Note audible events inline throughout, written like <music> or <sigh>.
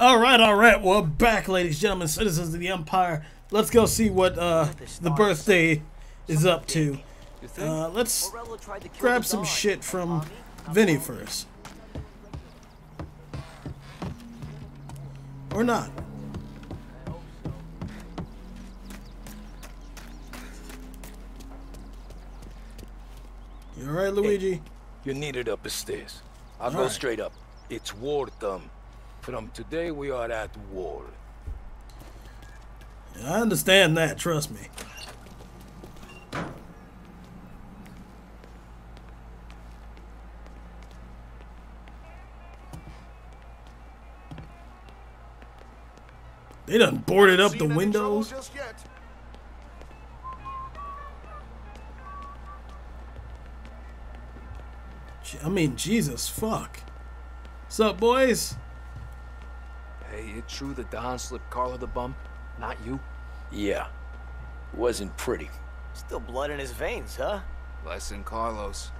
All right, all right. We're back, ladies, and gentlemen, citizens of the Empire. Let's go see what uh, the birthday is up to. Uh, let's grab some shit from Vinny first. Or not. You alright, Luigi? You're needed up the stairs. I'll All go right. straight up. It's war time. From today, we are at war. I understand that, trust me. They done boarded up the windows. I mean, Jesus, fuck. What's up, boys? Hey, it true that Don slipped Carlo the bump? Not you? Yeah. Wasn't pretty. Still blood in his veins, huh? Less than Carlos.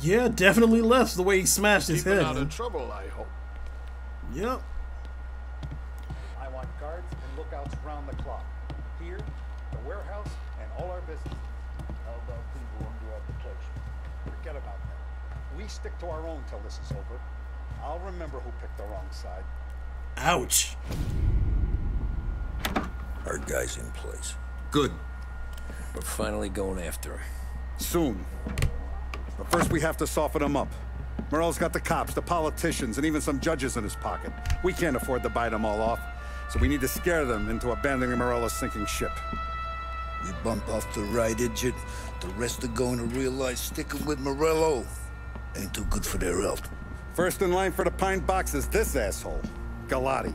Yeah, definitely less the way he smashed his head. out of trouble, I hope. Yep. I want guards and lookouts round the clock. Here, the warehouse, and all our business. How about people under our protection? Forget about that. We stick to our own till this is over. I'll remember who picked the wrong side. Ouch. Our guy's in place. Good. We're finally going after him. Soon. But first we have to soften him up. Morello's got the cops, the politicians, and even some judges in his pocket. We can't afford to bite them all off, so we need to scare them into abandoning Morello's sinking ship. We bump off the right idiot, the rest are going to realize sticking with Morello ain't too good for their health. First in line for the pine box is this asshole, Galati.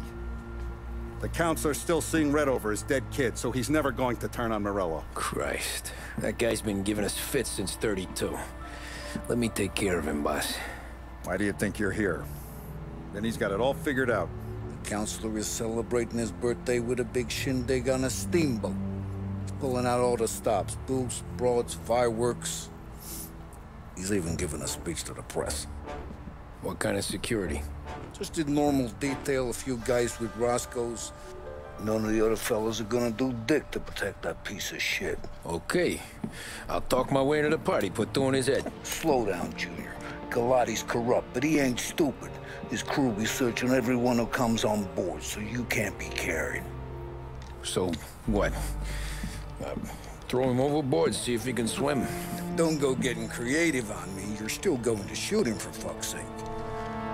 The counselor's still seeing red over his dead kid, so he's never going to turn on Morello. Christ. That guy's been giving us fits since 32. Let me take care of him, boss. Why do you think you're here? Then he's got it all figured out. The counselor is celebrating his birthday with a big shindig on a steamboat. Pulling out all the stops, booths, broads, fireworks. He's even giving a speech to the press. What kind of security? Just in normal detail, a few guys with Roscoe's. None of the other fellas are gonna do dick to protect that piece of shit. Okay. I'll talk my way into the party, put two in his head. Slow down, Junior. Galati's corrupt, but he ain't stupid. His crew be searching everyone who comes on board, so you can't be carried. So, what? Uh, throw him overboard, see if he can swim. Don't go getting creative on me. You're still going to shoot him, for fuck's sake.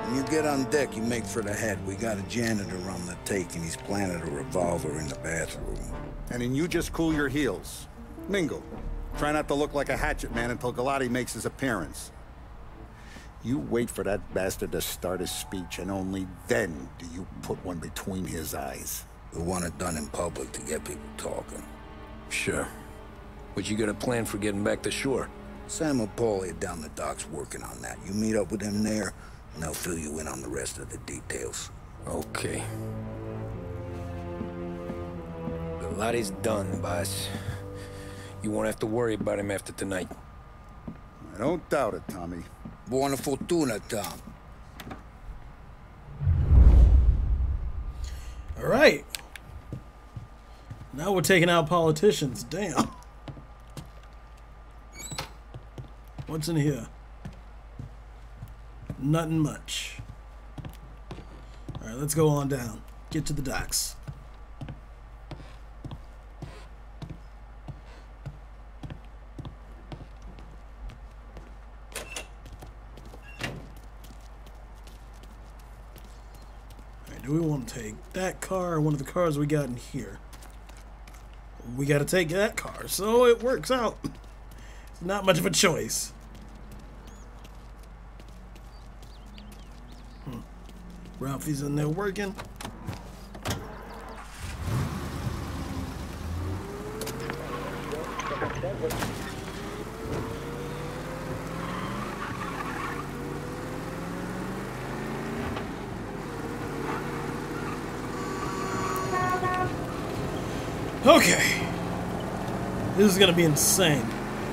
When you get on deck, you make for the head. We got a janitor on the take, and he's planted a revolver in the bathroom. And then you just cool your heels. Mingle. Try not to look like a hatchet man until Galati makes his appearance. You wait for that bastard to start his speech, and only then do you put one between his eyes. We want it done in public to get people talking. Sure. But you got a plan for getting back to shore? Sam and Paulie are down the docks working on that. You meet up with them there, and they'll fill you in on the rest of the details. Okay. Galati's done, boss. You won't have to worry about him after tonight. I don't doubt it, Tommy. Buona fortuna, Tom. All right. Now we're taking out politicians. Damn. What's in here? Nothing much. All right, let's go on down. Get to the docks. All right, do we want to take that car or one of the cars we got in here? We got to take that car, so it works out. It's not much of a choice. Ralphie's in there working. Okay. This is gonna be insane.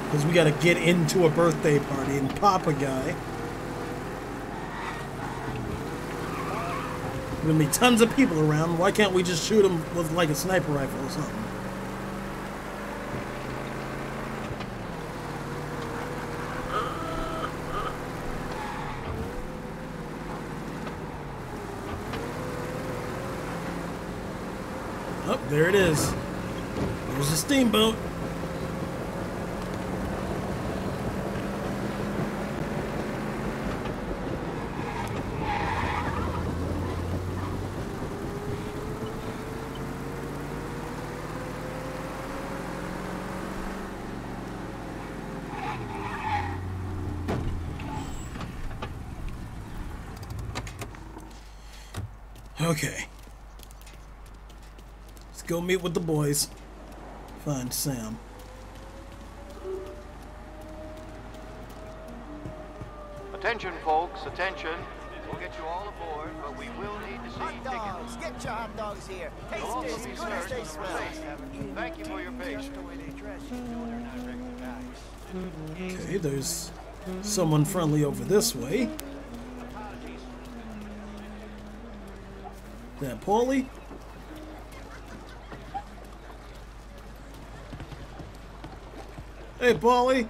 Because we gotta get into a birthday party and pop a guy. Gonna be tons of people around. Why can't we just shoot them with like a sniper rifle or something? Oh, there it is. There's a steamboat. Okay. Let's go meet with the boys. Find Sam. Attention, folks, attention. We'll get you all aboard, but we will need to see Hot dogs! tickets. Get your hot dogs here. You'll also Taste be as good as they smell. Thank you for your patience. Okay, there's someone friendly over this way. That Paulie? Hey, Paulie.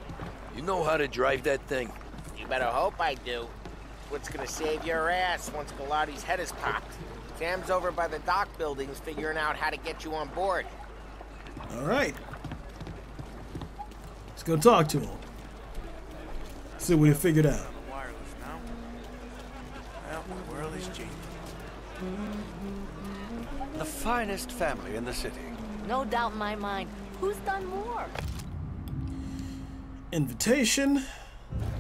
You know how to drive that thing? You better hope I do. What's gonna save your ass once Galati's head is popped? Sam's over by the dock buildings figuring out how to get you on board. All right. Let's go talk to him. See what he figured out. Wireless now. Well, the world is changing. The finest family in the city. No doubt in my mind. Who's done more? Invitation.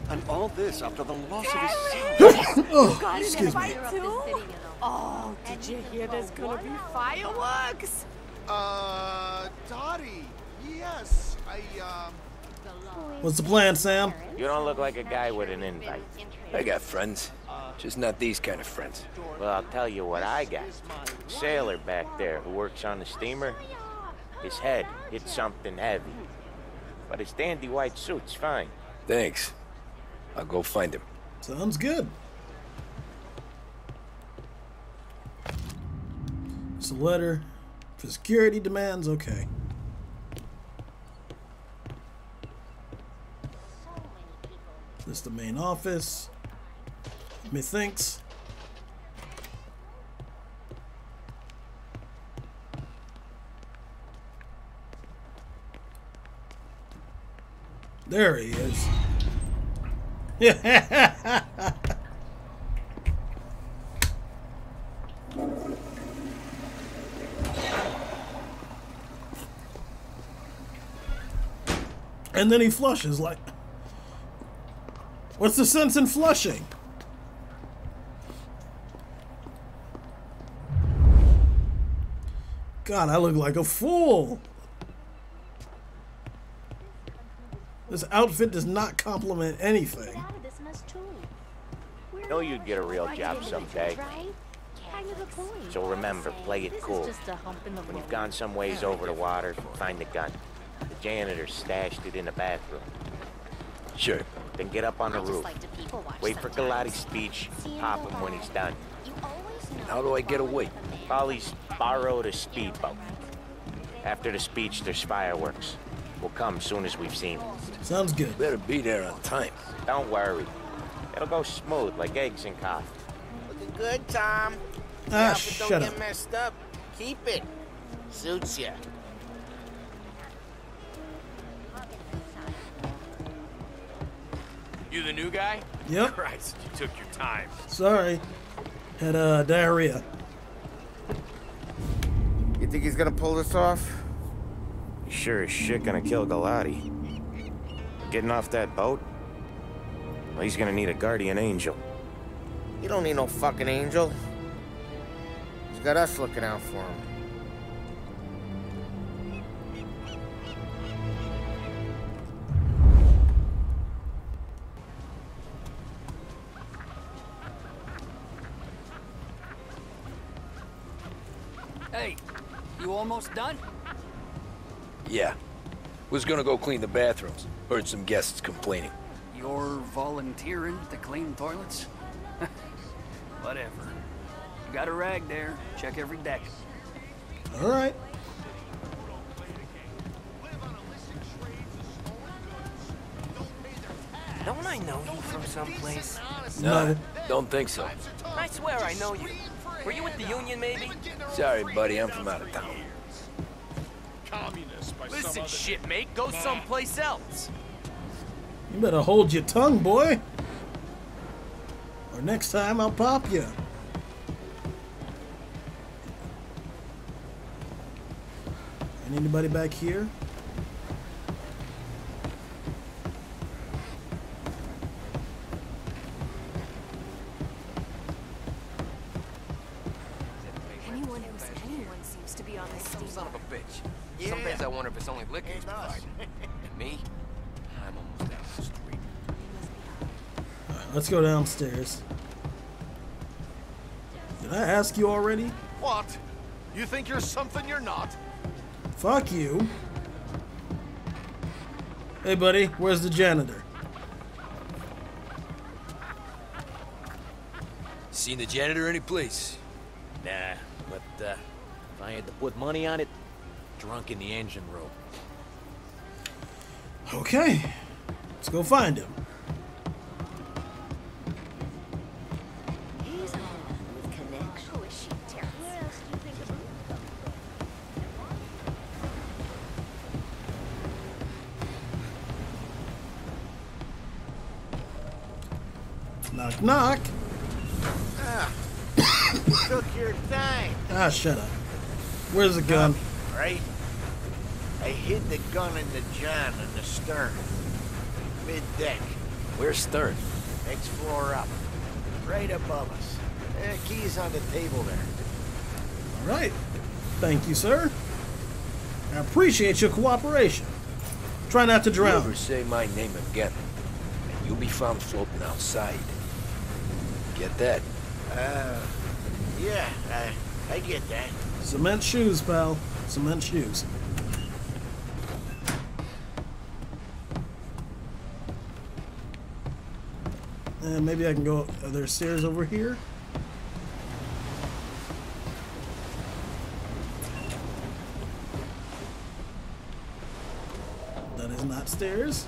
And all this after the loss of his son. <laughs> Oh, excuse me. too? Oh, did you hear there's gonna be fireworks? Uh, Dottie. Yes, I, um. What's the plan, Sam? You don't look like a guy with an invite. I got friends. Just not these kind of friends. Well, I'll tell you what I got. Sailor back there who works on the steamer. His head hit something heavy. But his dandy white suit's fine. Thanks. I'll go find him. Sounds good. It's a letter for security demands. Okay. This is the main office. Methinks. There he is. Yeah. <laughs> and then he flushes like What's the sense in flushing? God, I look like a fool. This outfit does not compliment anything. Out of this mess too. We're Know you'd get a real job someday. rich, right? Kind of the point. So remember, play it cool. just a hump in the When you've gone some ways over the water, find the gun. The janitor stashed it in the bathroom. Sure. Then get up on the roof. like to people watch Wait for sometimes. Galati's speech. Pop him when he's done. You always know How do I get away? Paulie's borrowed a speedboat. After the speech, there's fireworks. We'll come soon as we've seen. Sounds good. Better be there on time. Don't worry. It'll go smooth like eggs in coffee. Looking good, Tom. The Ah, outfit don't shut get messed up. Keep it. Suits ya. You the new guy? Yep. <laughs> Christ, you took your time. Sorry. Had uh, diarrhea. You think he's gonna pull this off? He's sure as shit gonna kill Galati. Getting off that boat? Well, he's gonna need a guardian angel. You don't need no fucking angel. He's got us looking out for him. Hey, you almost done? Yeah. Was gonna go clean the bathrooms. Heard some guests complaining. You're volunteering to clean toilets? <laughs> Whatever. You got a rag there. Check every deck. All right. Don't I know you from someplace? No. Don't think so. I swear I know you. Were you with the Union, maybe? Sorry, buddy, I'm from out of town. Listen, shit, mate. Go someplace else. You better hold your tongue, boy. Or next time I'll pop you. And anybody back here? Only liquor he's providing. And me, I'm almost out of the street. Let's go downstairs. Did I ask you already? What? You think you're something you're not? Fuck you. Hey, buddy, where's the janitor? Seen the janitor any place? Nah, but uh, if I had to put money on it, drunk in the engine room. Okay. Let's go find him. He's on with connection. Who is she, Terrence? What else do you think of Knock, knock. <coughs> Took your time, Ah, shut up. Where's the gun? right? I hid the gun in the john in the stern. Mid-deck. Where's Stern? Next floor up. Right above us. Eh, key's on the table there. All right. Thank you, sir. I appreciate your cooperation. Try not to You drown. ever say my name again, and you'll be found floating outside. Get that? Uh, yeah, I, I get that. Cement shoes, pal. Cement shoes. And maybe I can go. Are there stairs over here? That is not stairs.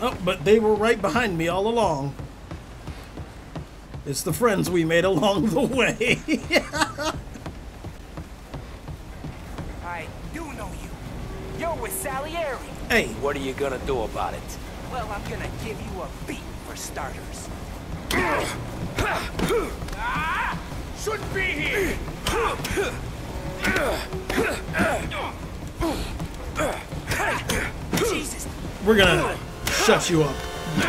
Oh, but they were right behind me all along. It's the friends we made along the way. <laughs> I do know you. You're with Salieri. hey, What are you gonna do about it? Well, I'm gonna give you a beat for starters. Shouldn't be here. Jesus. we're gonna shut you up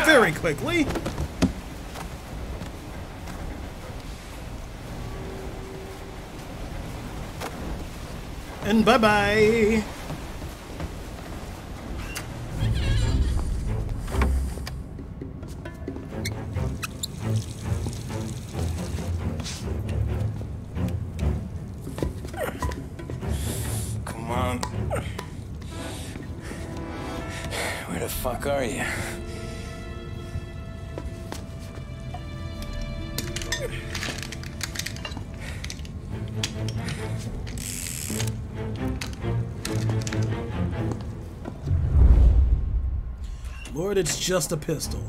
very quickly. And bye bye just a pistol.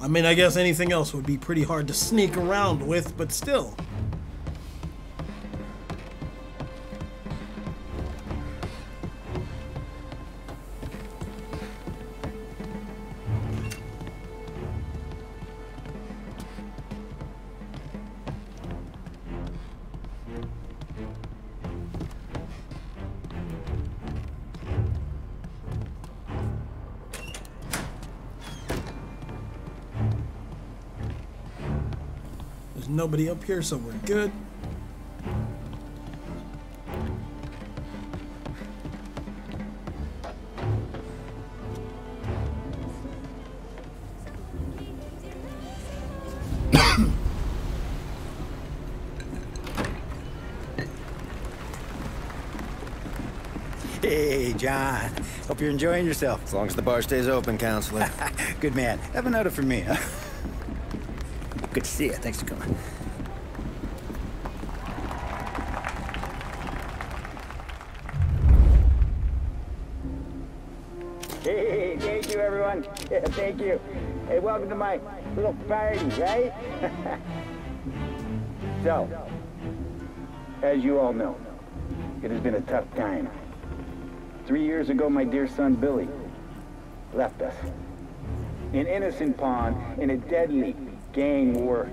I mean, I guess anything else would be pretty hard to sneak around with, but still. Nobody up here, so we're good. <laughs> Hey, John. Hope you're enjoying yourself. As long as the bar stays open, counselor. <laughs> Good man. Have a note from me, huh? Good to see you. Thanks for coming. Hey, thank you, everyone. Yeah, <laughs> thank you. Hey, welcome to my little party, right? <laughs> so, as you all know, it has been a tough time. Three years ago, my dear son, Billy, left us. An innocent pawn in a deadly gang war.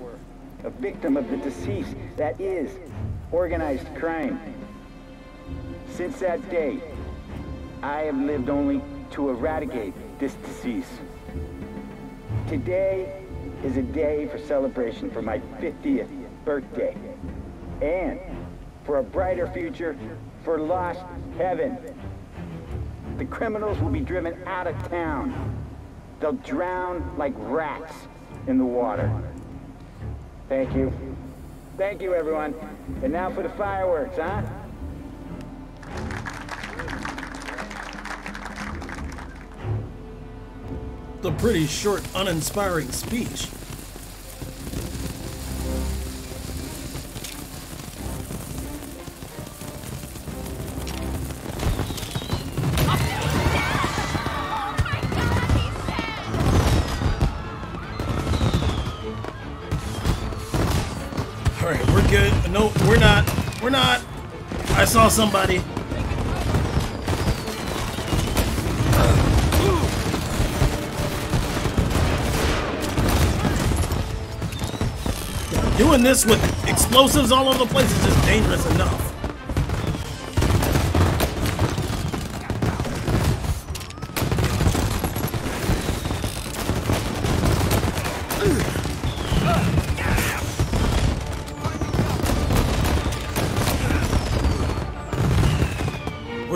A victim of the deceased that is organized crime. Since that day, I have lived only to eradicate this disease. Today is a day for celebration for my 50th birthday. And for a brighter future for lost heaven. The criminals will be driven out of town. They'll drown like rats in the water. Thank you. Thank you, everyone. And now for the fireworks, huh? The pretty short, uninspiring speech. No, we're not. We're not. I saw somebody. Doing this with explosives all over the place is just dangerous enough.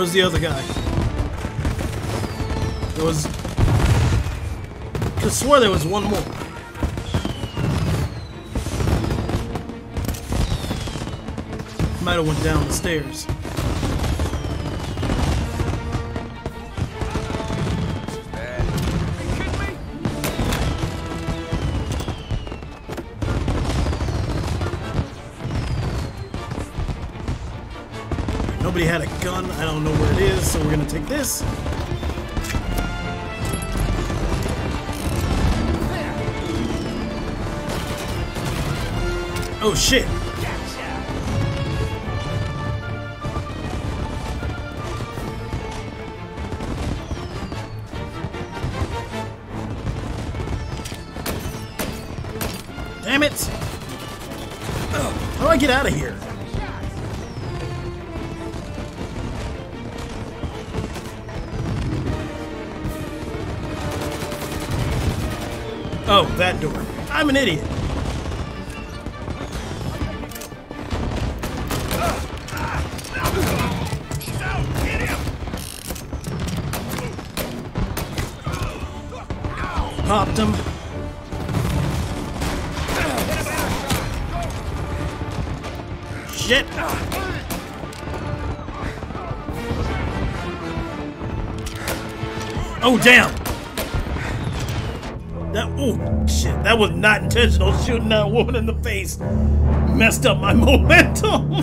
Where's the other guy? There was... I could swear there was one more. Might have went down the stairs. Nobody had a gun. I don't know where it is, so we're gonna take this. Oh shit! Damn it! Oh, how do I get out of here? Oh, that door. I'm an idiot. Was not intentional. Shooting that woman in the face messed up my <laughs> momentum.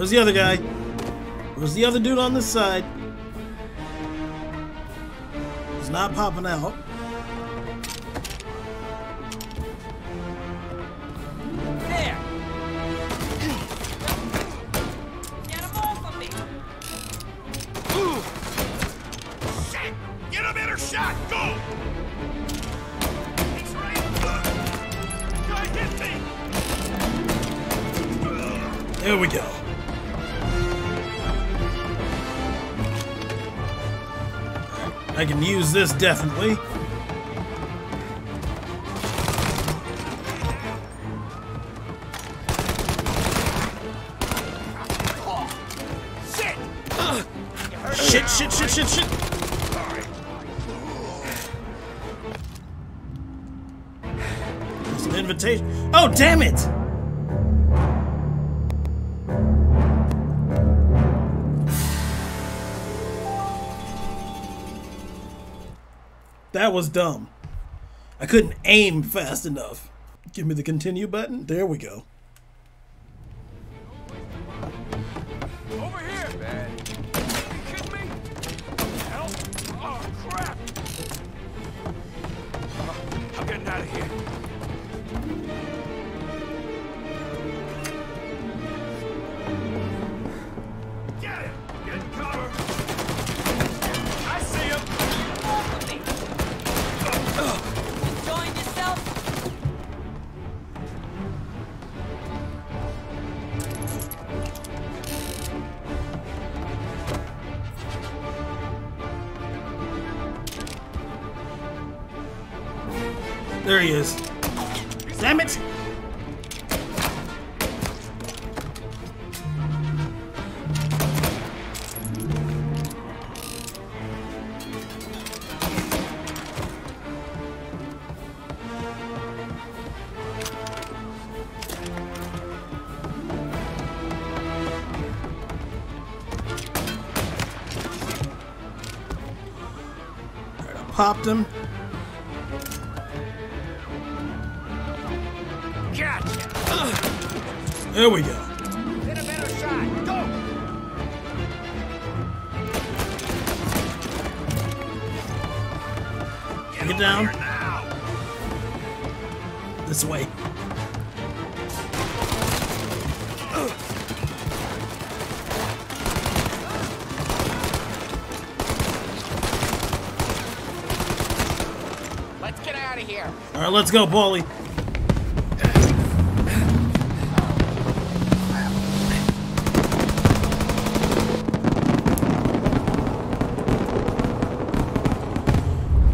Where's the other guy? Where's the other dude on this side? He's not popping out. Definitely. That was dumb. I couldn't aim fast enough. Give me the continue button. There we go. Oh, crap! Uh, I'm getting out of here. There he is. Damn it! Popped him. There we go. Get a better shot. Go! Get down. This way. Let's get out of here. All right, let's go, Paulie.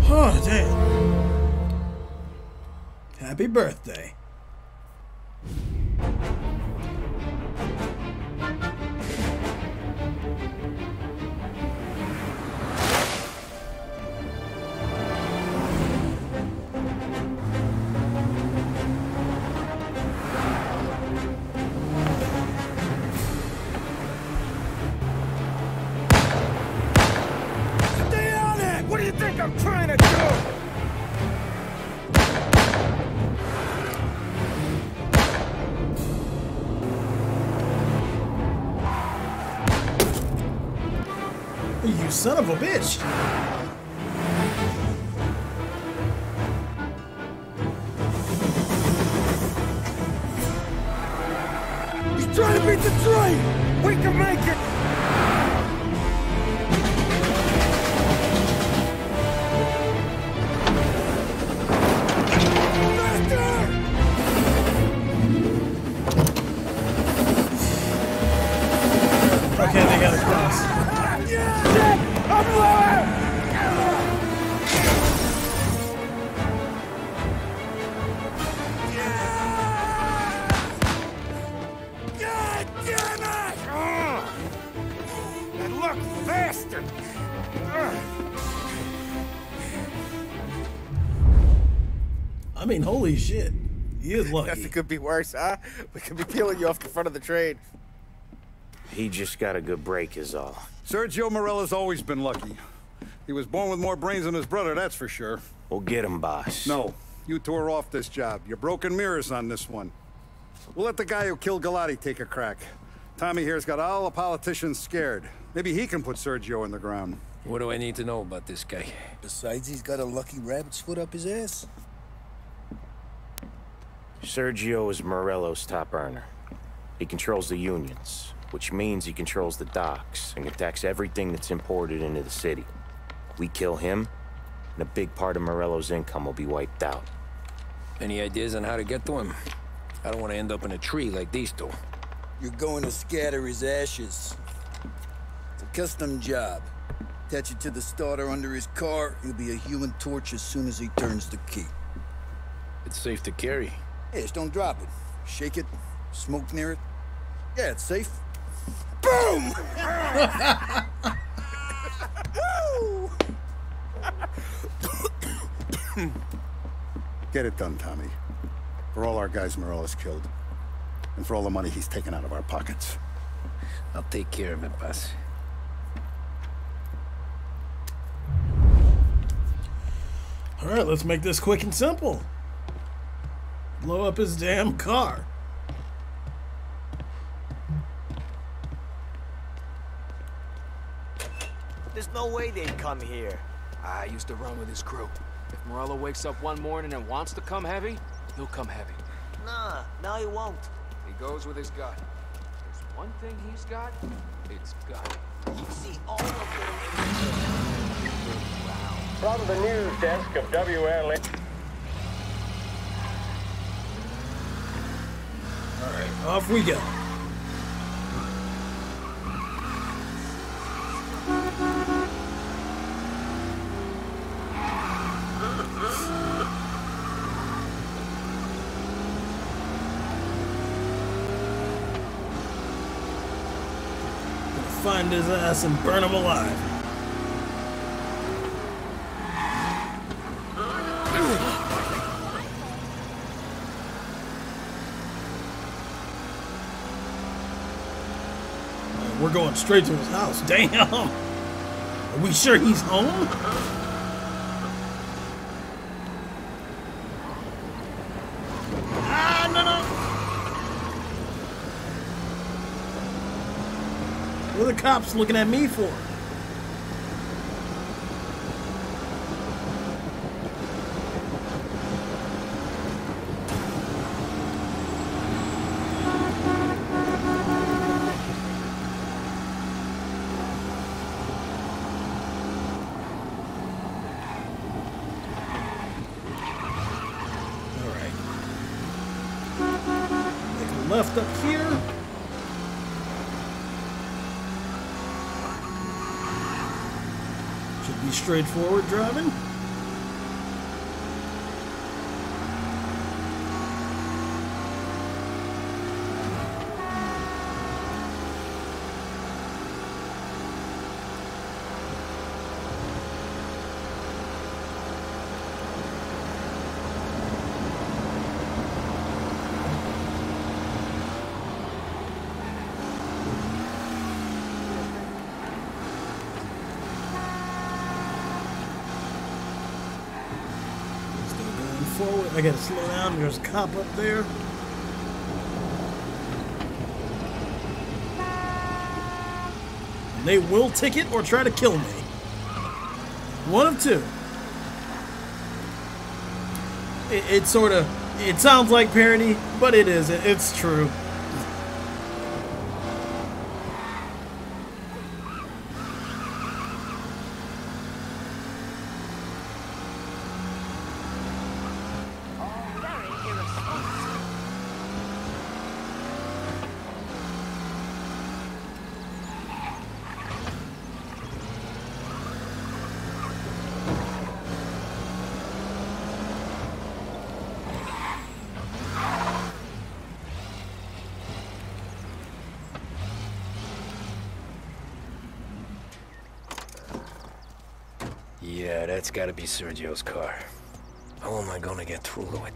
Oh, damn. Happy birthday. Son of a bitch. Holy shit. He is <laughs> lucky. Nothing could be worse, huh? We could be peeling you off the front of the train. He just got a good break, is all. Sergio Morello's always been lucky. He was born with more brains than his brother, that's for sure. We'll get him, boss. No, you tore off this job. You're broken mirrors on this one. We'll let the guy who killed Galati take a crack. Tommy here's got all the politicians scared. Maybe he can put Sergio in the ground. What do I need to know about this guy? Besides, he's got a lucky rabbit's foot up his ass. Sergio is Morello's top earner. He controls the unions, which means he controls the docks and can tax everything that's imported into the city. We kill him, and a big part of Morello's income will be wiped out. Any ideas on how to get to him? I don't want to end up in a tree like these two. You're going to scatter his ashes. It's a custom job. Attach it to the starter under his car. He'll be a human torch as soon as he turns the key. It's safe to carry. Hey, just don't drop it. Shake it, smoke near it. Yeah, it's safe. Boom! <laughs> <coughs> Get it done, Tommy. For all our guys Morello's killed. And for all the money he's taken out of our pockets. I'll take care of it, boss. Alright, let's make this quick and simple. Blow up his damn car. There's no way they'd come here. I used to run with his crew. If Morello wakes up one morning and wants to come heavy, he'll come heavy. Nah, no he won't. He goes with his gut. There's one thing he's got, it's gut. You see all of them From the news desk of WLA. Alright, off we go. Find his ass and burn him alive. Going straight to his house. <laughs> Damn. Are we sure he's home? Ah, no, no. What are the cops looking at me for? Alright. Make a left up here. Should be straightforward driving. Still going forward. I gotta slow down. There's a cop up there. And they will ticket or try to kill me. One of two. It, it sort of, it sounds like parody, but it isn't. It's true. Yeah, that's gotta be Sergio's car. How am I gonna get through to it?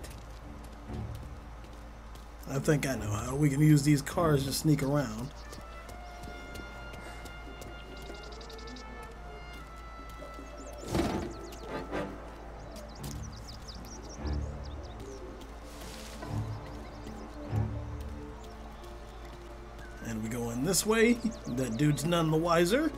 I think I know how. We can use these cars to sneak around. And we go in this way. That dude's none the wiser.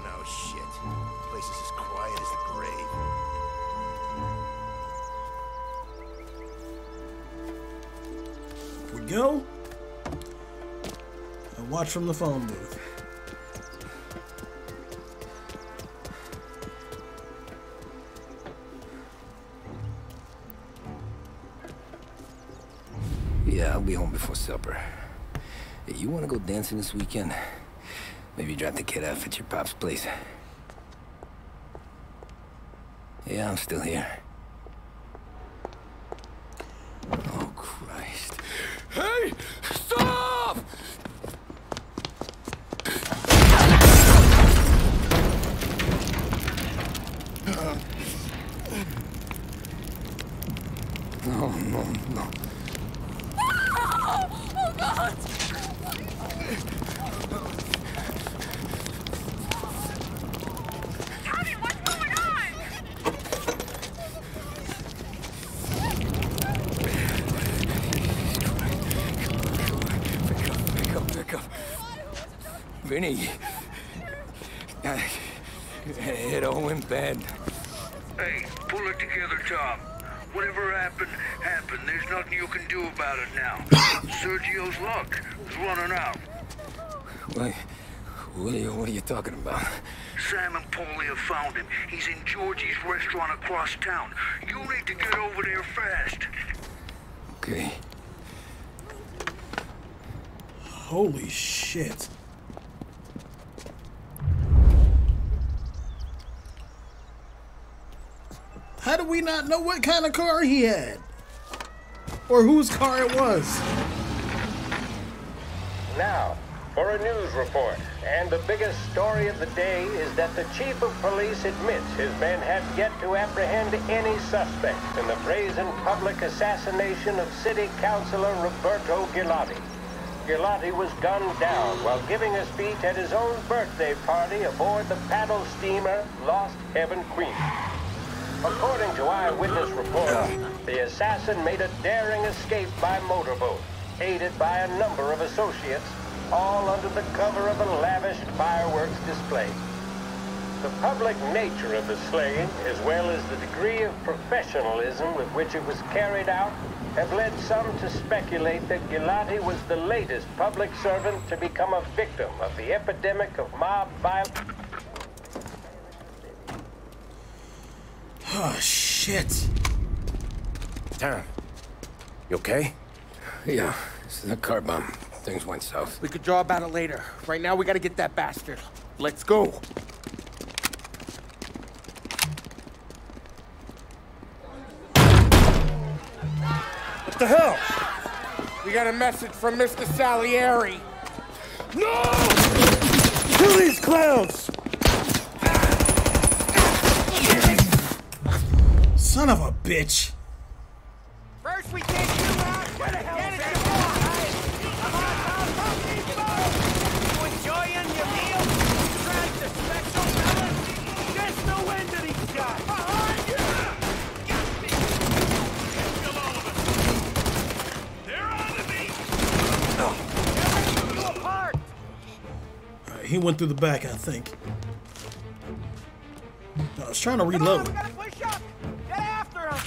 now, no! shit. The place is as quiet as the grave. Here we go. And watch from the phone booth. Yeah, I'll be home before supper. Hey, you want to go dancing this weekend? Maybe drop the kid off at your pop's place. Yeah, I'm still here. Oh, Christ. Hey! Stop! No, no, no. Oh, God! Tommy, what's going on? Pick up, pick up. Vinny. Uh, It all went bad. Hey, pull it together, Tom. Whatever happened, happened. There's nothing you can do about it now. Sergio's luck is running out. What, what, are you, what are you talking about? Sam and Paulie have found him. He's in Georgie's restaurant across town. You need to get over there fast. Okay. Holy shit. How do we not know what kind of car he had? Or whose car it was? Now, for a news report. And the biggest story of the day is that the chief of police admits his men have yet to apprehend any suspect in the brazen public assassination of City Councilor Roberto Gilotti. Gilotti was gunned down while giving a speech at his own birthday party aboard the paddle steamer Lost Heaven Queen. According to eyewitness reports, the assassin made a daring escape by motorboat, aided by a number of associates, all under the cover of a lavish fireworks display. The public nature of the slaying, as well as the degree of professionalism with which it was carried out, have led some to speculate that Gilotti was the latest public servant to become a victim of the epidemic of mob violence. Oh, ah, shit. Tom, you okay? Yeah, this is a car bomb. Things went south. We could draw about it later. Right now, we gotta get that bastard. Let's go. What the hell? We got a message from Mr. Salieri. No! Kill these clowns! Son of a bitch. First we take you out. Where the hell Get it Come on, Tom, Tom, keep going. You enjoying your meal? Tried the special, fellas? Just the wind of these guys. Behind you! Kill all of us. They're on to me. They're ripping you apart. Alright, he went through the back, I think. I was trying to reload. We gotta push up. Get after him.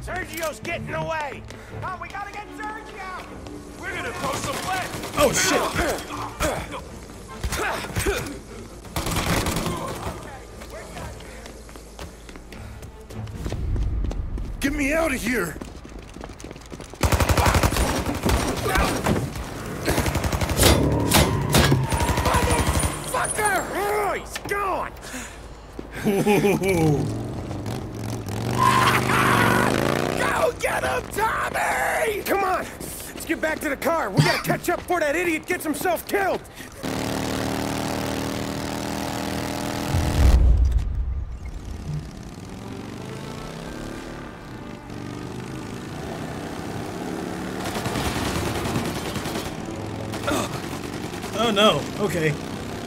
Sergio's getting away. Come, we gotta get Sergio. We're gonna throw some lead. Oh, shit. Get me out of here! Fucker! Oh, he's gone. Go get him, Tommy! Come on, let's get back to the car. We gotta catch up before that idiot gets himself killed. Oh no, okay.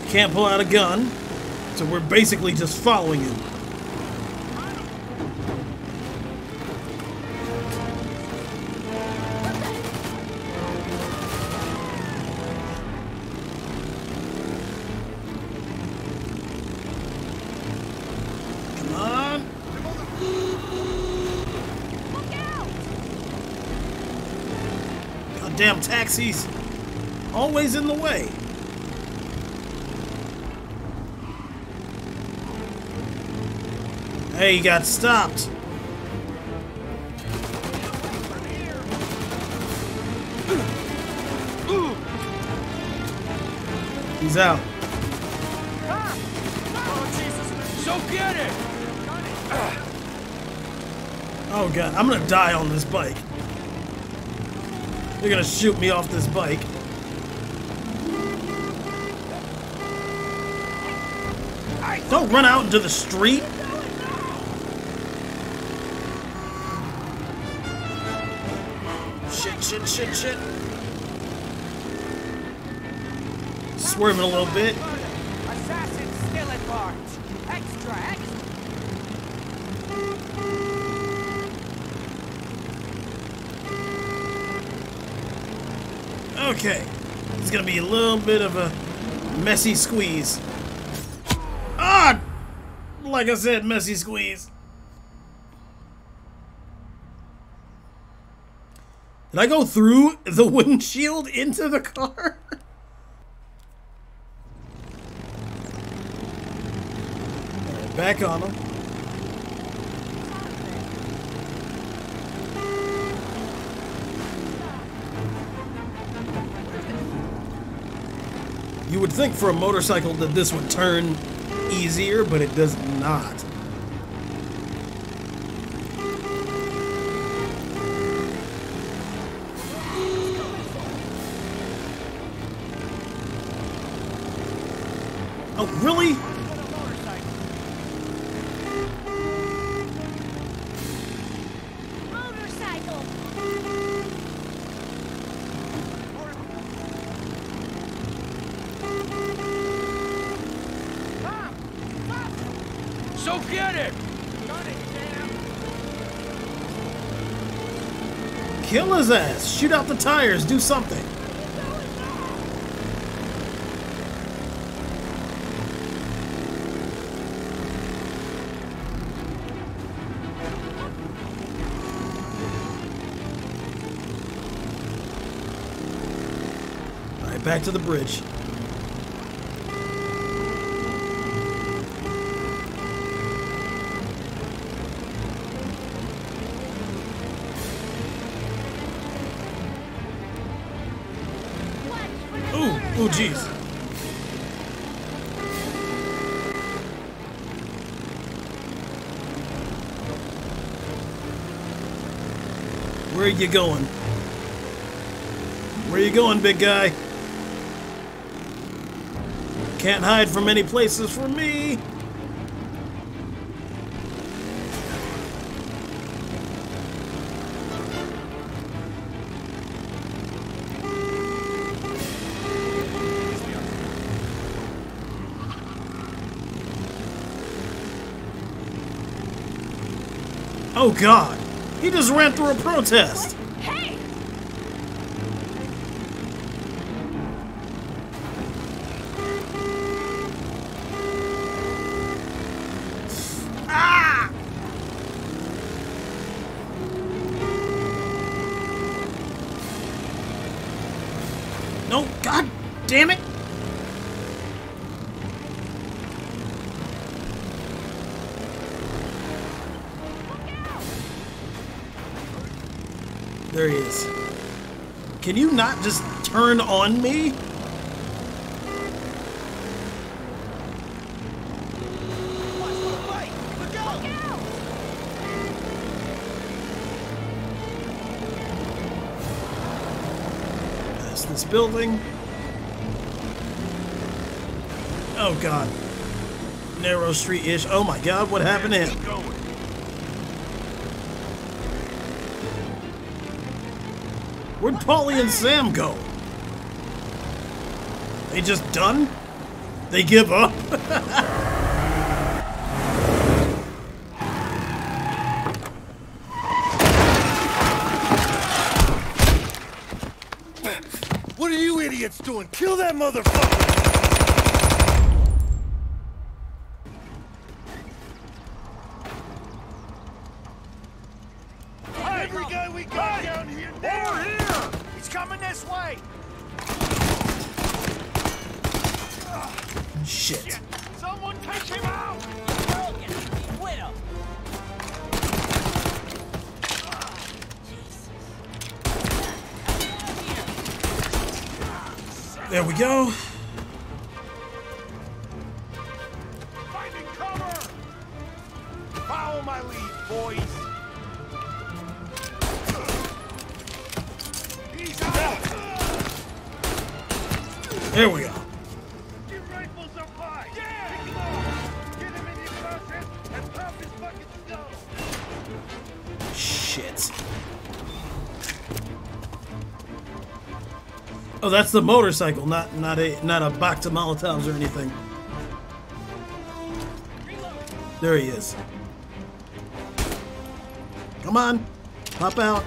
Can't pull out a gun, so we're basically just following him. Goddamn taxis. Always in the way. Hey, you got stopped. He's out. Get it. Oh god, I'm gonna die on this bike. They're gonna shoot me off this bike. Don't run out into the street. Shit, shit, shit. Swerving a little bit. Assassin still at large. Extra, extra. Okay. It's gonna be a little bit of a messy squeeze. Ah! Like I said, messy squeeze. Did I go through the <laughs> windshield into the car? Back on him. You would think for a motorcycle that this would turn easier, but it does not. Oh, really? Motorcycle. So get it! Kill his ass. Shoot out the tires. Do something. Back to the bridge. Ooh, ooh, jeez. Where are you going? Where are you going, big guy? Can't hide from any places for me. Oh god! He just ran through a protest! Damn it! There he is. Can you not just turn on me? Building. Oh god. Narrow street-ish. Oh my god, what happened to him? Where'd Paulie and Sam go? They just done? They give up? <laughs> What are you idiots doing? Kill that motherfucker! Follow my lead, boys. He's out. There we are Shit. Oh, that's the motorcycle, not not a not a box of Molotovs or anything. There he is. Come on, pop out.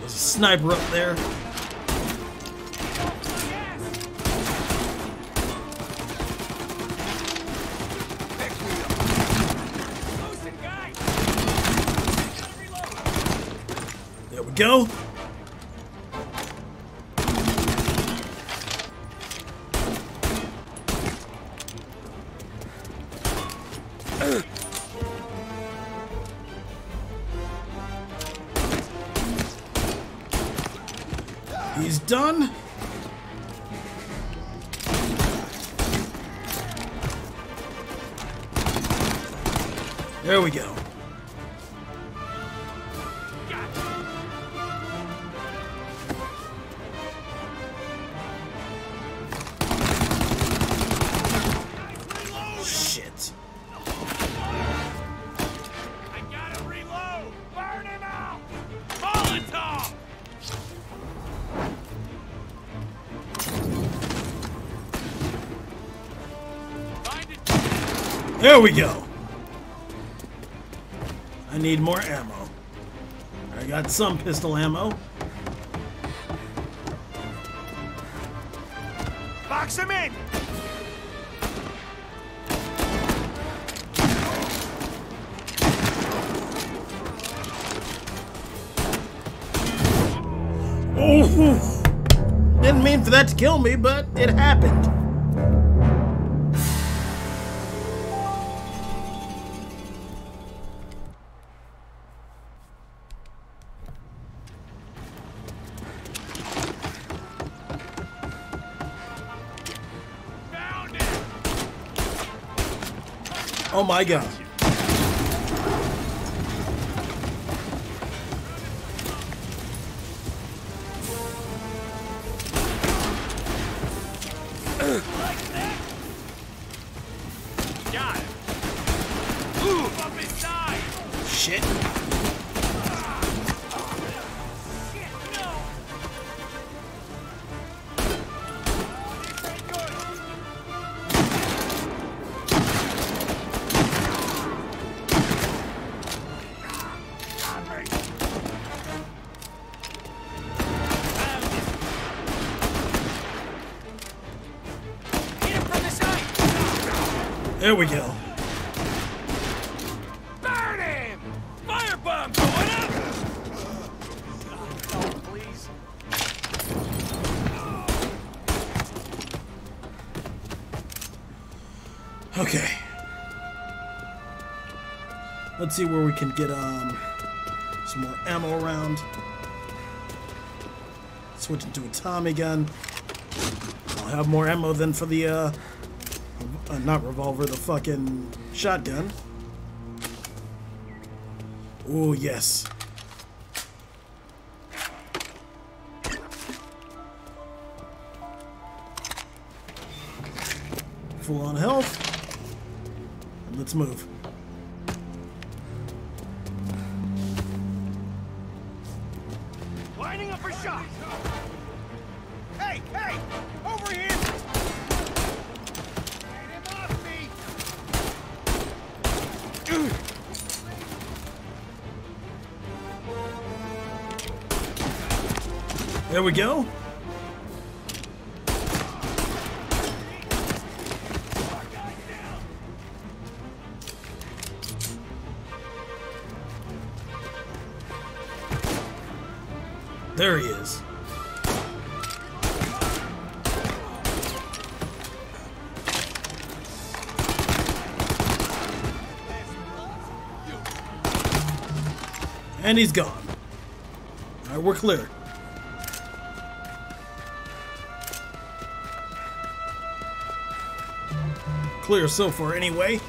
There's a sniper up there. Go. There we go. I need more ammo. I got some pistol ammo. Box him in! Oh, didn't mean for that to kill me, but it happened. Oh There we go. Burn him! Firebomb going up! Oh, please. Okay. Let's see where we can get um some more ammo around. Switch into a Tommy gun. I'll have more ammo than for the uh, uh not revolver, the fucking shotgun. Oh yes. Full on health. And let's move. There we go. There he is. And he's gone. Alright, we're clear. Clear so far anyway.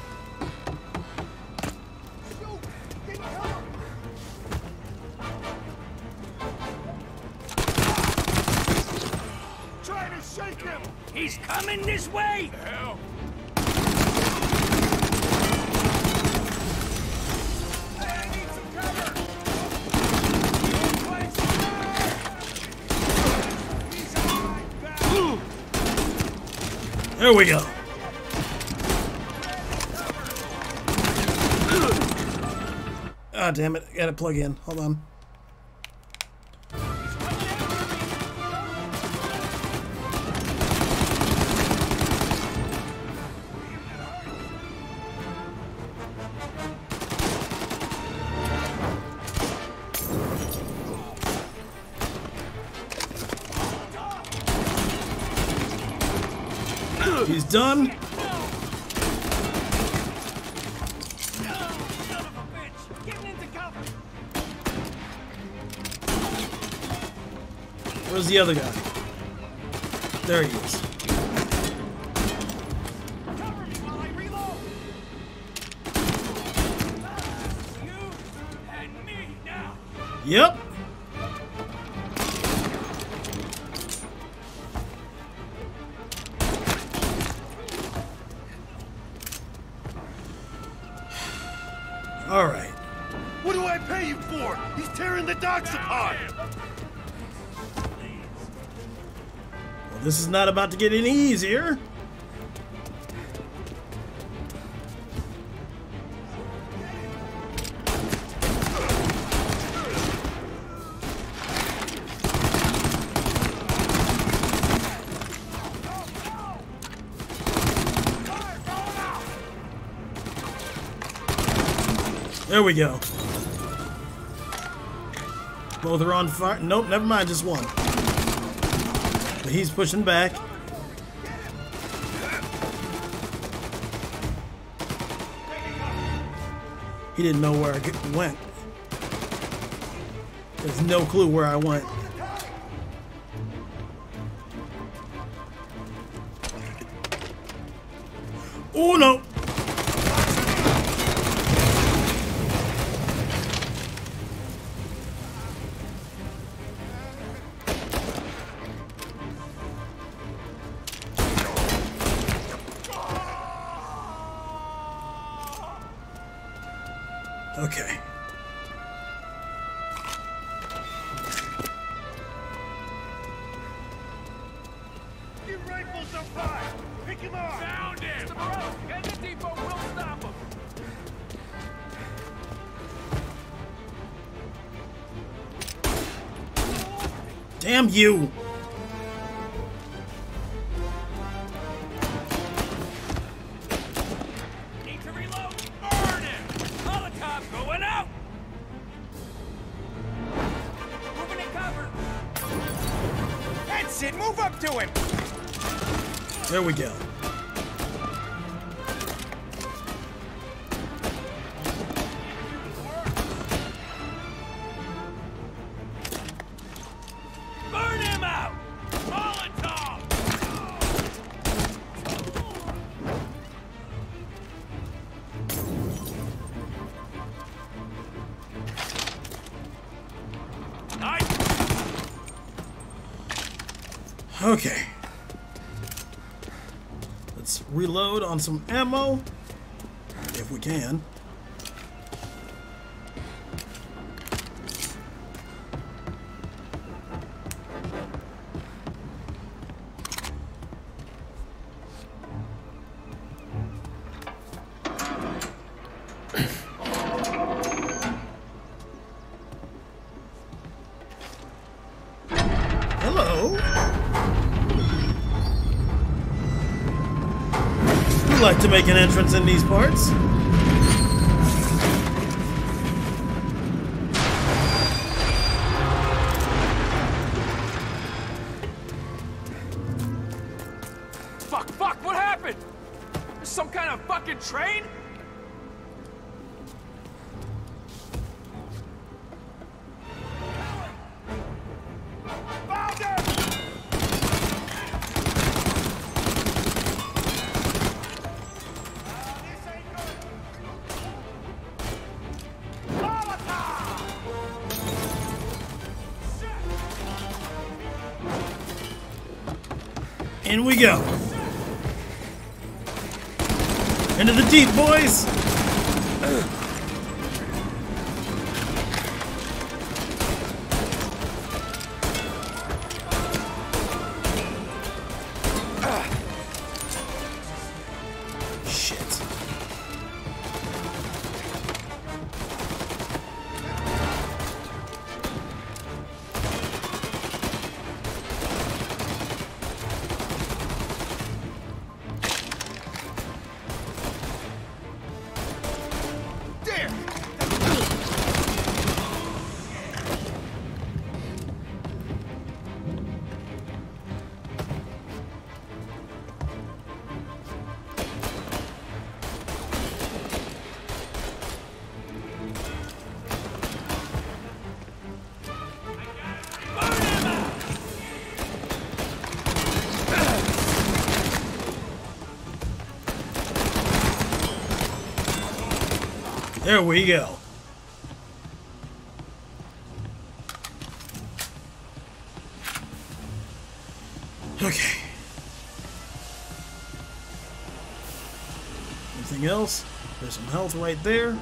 Try to shake him! He's coming this way! Hell! There we go. Ah, damn it. I gotta plug in. Hold on. The other guy? There he is. Not about to get any easier. There we go. Both are on fire. Nope, never mind, just one. He's pushing back. He didn't know where I went. There's no clue where I went. You! On some ammo. If we can. Make an entrance in these parts. Go. Into the deep, boys. There we go. Okay. Anything else? There's some health right there.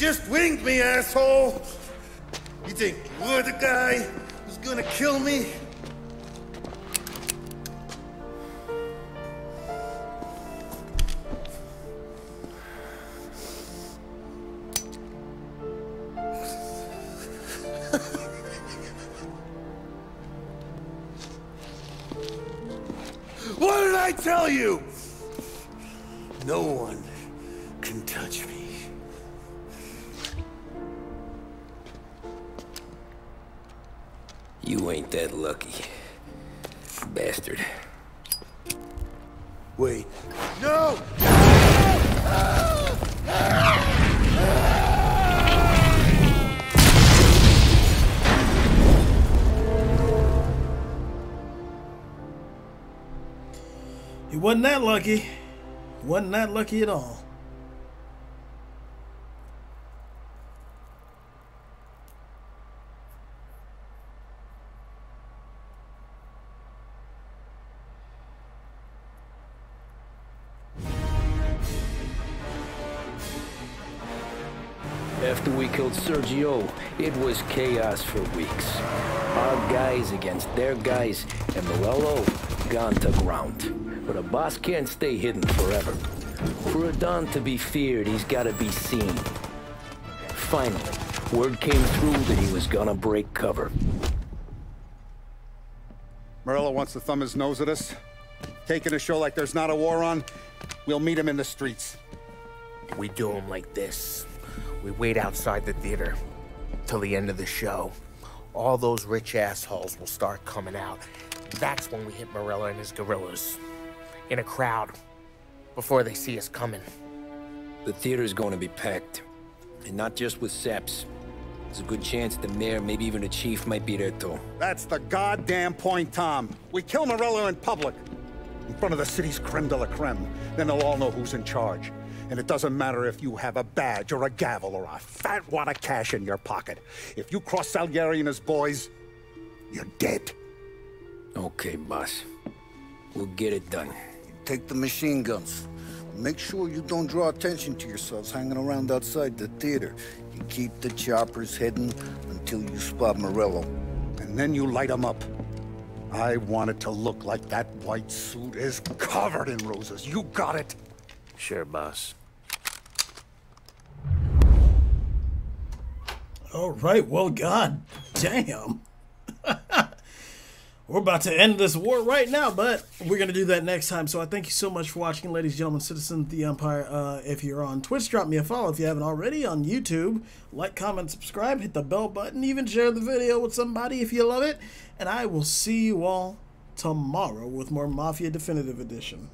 Just winged me, asshole. You think you're the guy who's gonna kill me? Lucky at all. After we killed Sergio, it was chaos for weeks. Our guys against their guys, and Morello gone to ground. But a boss can't stay hidden forever. For a Don to be feared, he's gotta be seen. Finally, word came through that he was gonna break cover. Morello wants to thumb his nose at us. Taking a show like there's not a war on. We'll meet him in the streets. We do him like this. We wait outside the theater till the end of the show. All those rich assholes will start coming out. That's when we hit Morello and his gorillas. In a crowd. Before they see us coming. The theater's going to be packed. And not just with saps. There's a good chance the mayor, maybe even the chief, might be there too. That's the goddamn point, Tom. We kill Morello in public. In front of the city's creme de la creme. Then they'll all know who's in charge. And it doesn't matter if you have a badge or a gavel or a fat wad of cash in your pocket. If you cross Salieri and his boys, you're dead. Okay, boss. We'll get it done. Take the machine guns. Make sure you don't draw attention to yourselves hanging around outside the theater. You keep the choppers hidden until you spot Morello. And then you light them up. I want it to look like that white suit is covered in roses. You got it? Sure, boss. All right, well, god damn. <laughs> We're about to end this war right now, but we're going to do that next time. So I thank you so much for watching, ladies, and gentlemen, citizens of the Empire. Uh, if you're on Twitch, drop me a follow if you haven't already. On YouTube, like, comment, subscribe, hit the bell button, even share the video with somebody if you love it. And I will see you all tomorrow with more Mafia Definitive Edition.